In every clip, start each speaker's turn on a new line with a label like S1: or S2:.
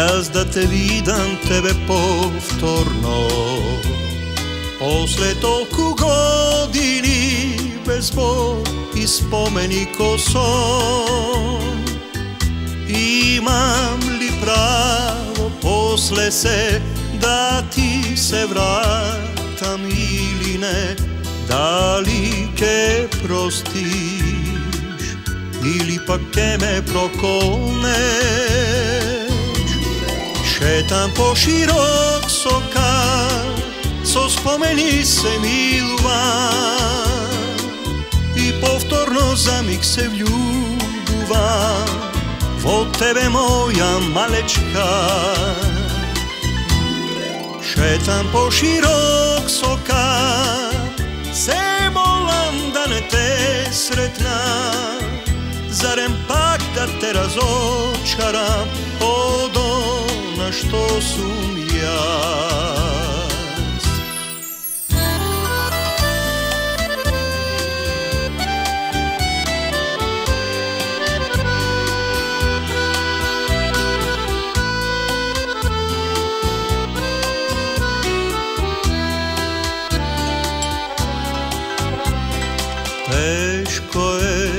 S1: jaz da te vidam tebe povtorno. Posle toliko godini bez bol i spomeni ko son. Imam li pravo posle se da ti se vratam ili ne? Da li ke prostiš ili pak ke me prokoneš? Шетам по широк сокар со спомени се милувам и повторно за миг се влюбувам во тебе моја малечка. Шетам по широк сока се молам да не те сретнам Зарем пак да те разочарам što sumnjam. Teško je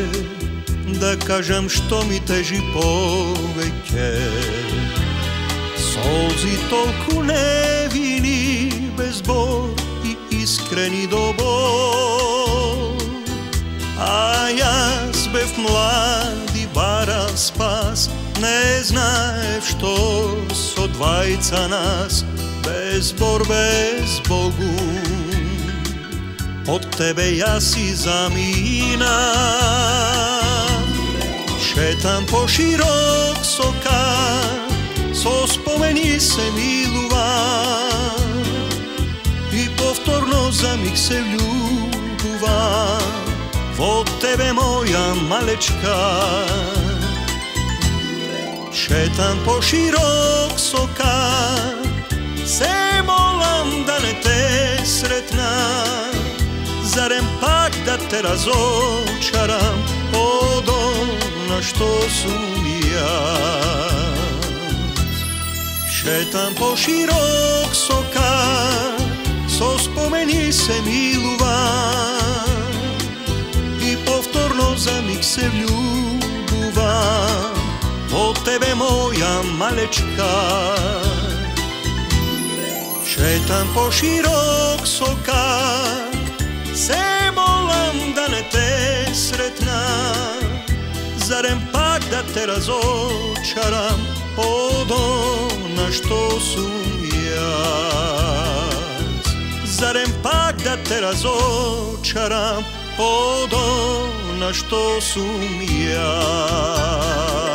S1: da kažem što mi teži poveke. Solzi toliko nevini bez bol i iskreni do bol A jaz bev mladi bara spas Ne znajev što so dvajca nas Bez borbe s Bogom od tebe ja si zamínam. Šetam po širok sokách, Со спомени се милува И повторно за миг се влюбува Во тебе моја малечка Шетам по широк сока Се молам да не те сретна. Зарем пак да те разочарам Од она што сум јас Шетам по широк сока Со спомени се милувам И повторно за миг се влюбувам Од тебе моја малечка. Шетам по широк сока се молам да не те сретнам Зарем пак да те разочарам Од što su jaz. Zarem pak da te razočaram od ona što su jaz.